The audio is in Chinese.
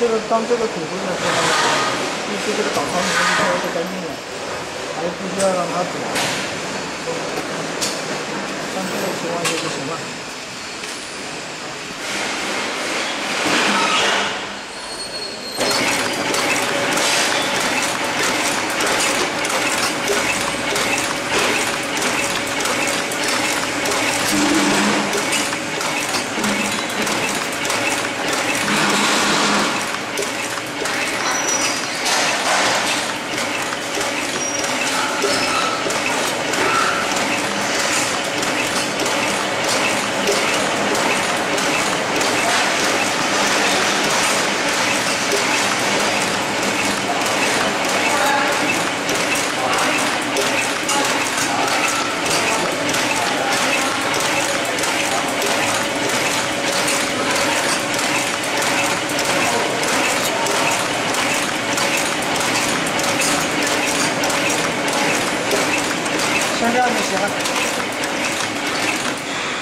这个当这个土灰的时候，必须这个导槽里面必须要是干净的，还必须要让它堵。像这种情况就不行了。像这样就行了。